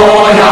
Lord